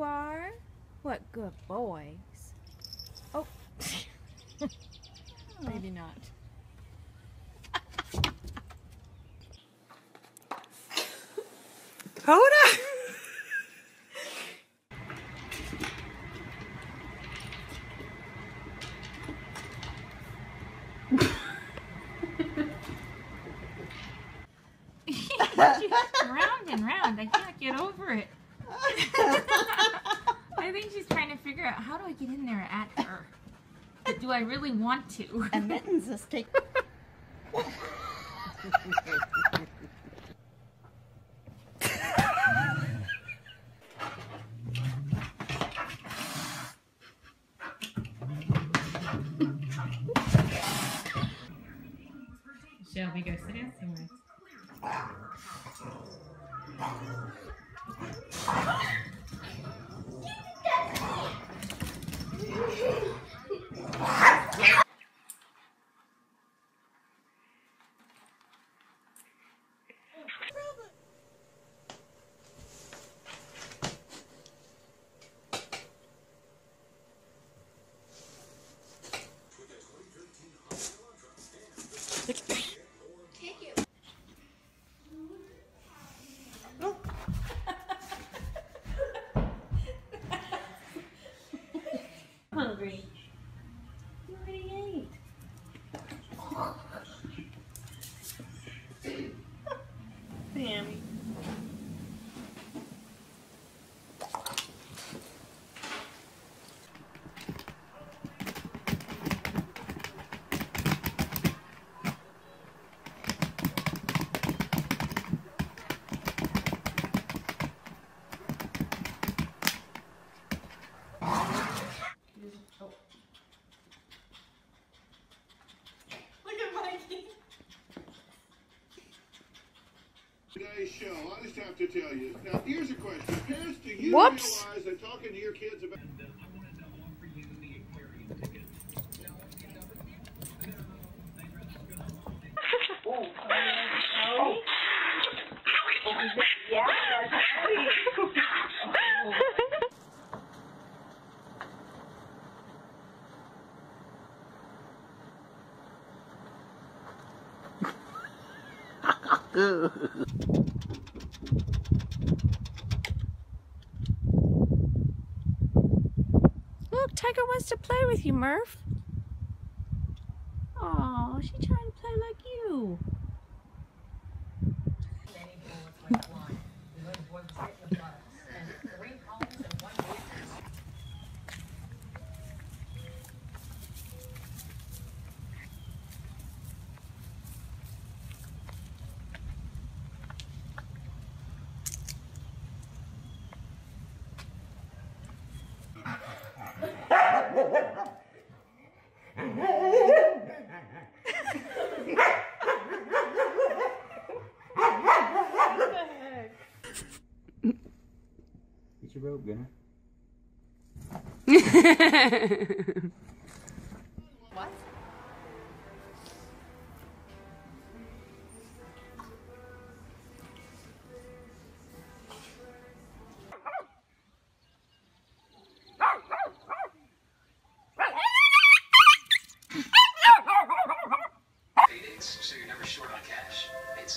you are. What good boys. Oh. Maybe not. Hoda! round and round. I can't get over it. I think she's trying to figure out how do I get in there at her. But do I really want to? And mittens is take. Shelby, go sit down somewhere. Oh, hungry. You already ate. Sammy. Look at Mikey. Today's show, I just have to tell you. Now, here's a question. Parents, do you Whoops. realize that talking to your kids about Look, Tiger wants to play with you, Murph. Oh, she trying to play like you.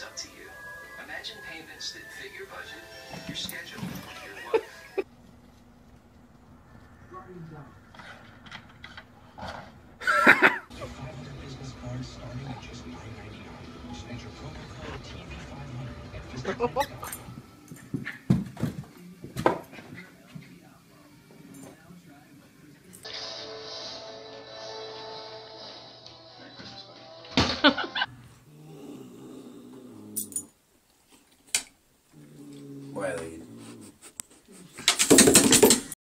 Up to you. Imagine payments that fit your budget, your schedule, Wiley,